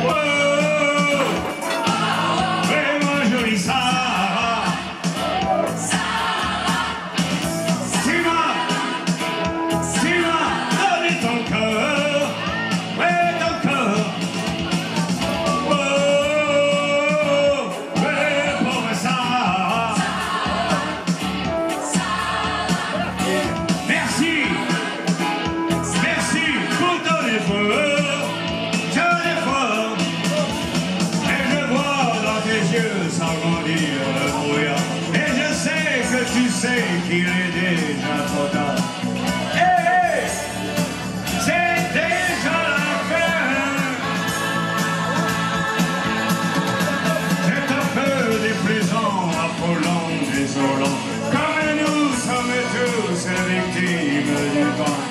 Whoa! Et je sais que tu sais qu'il est déjà trop tard. C'est déjà la fin. Cette peur déplaisant, affolant, désolant, comme nous sommes tous victimes du temps.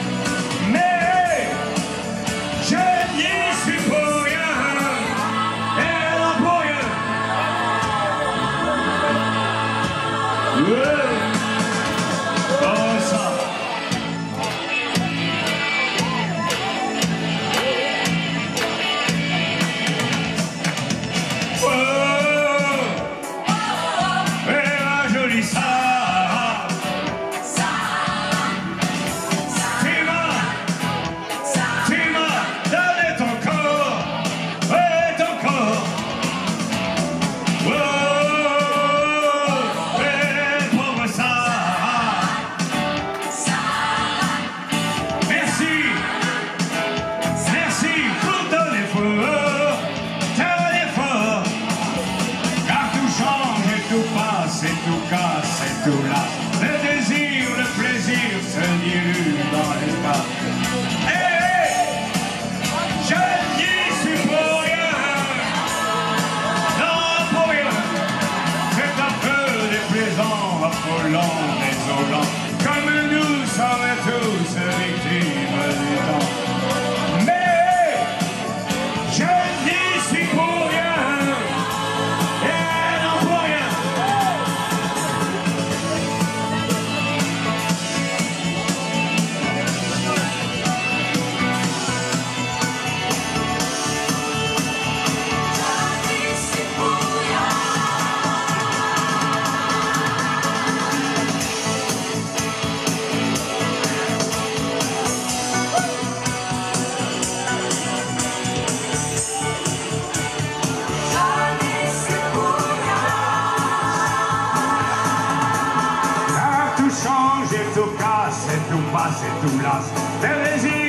eternity. mélange et tout casse, et tout passe, et tout lasse.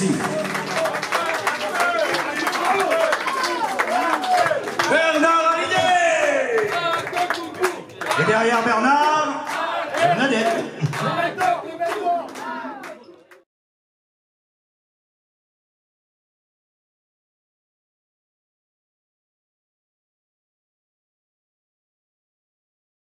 ici. Bernard Hallyday Et derrière Bernard, Bernadette.